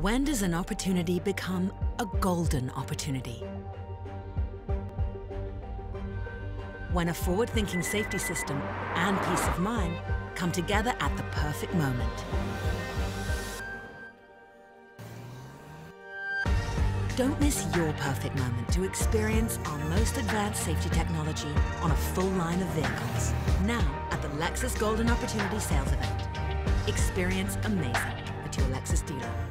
When does an opportunity become a golden opportunity? When a forward-thinking safety system and peace of mind come together at the perfect moment. Don't miss your perfect moment to experience our most advanced safety technology on a full line of vehicles. Now at the Lexus Golden Opportunity Sales Event. Experience amazing at your Lexus dealer.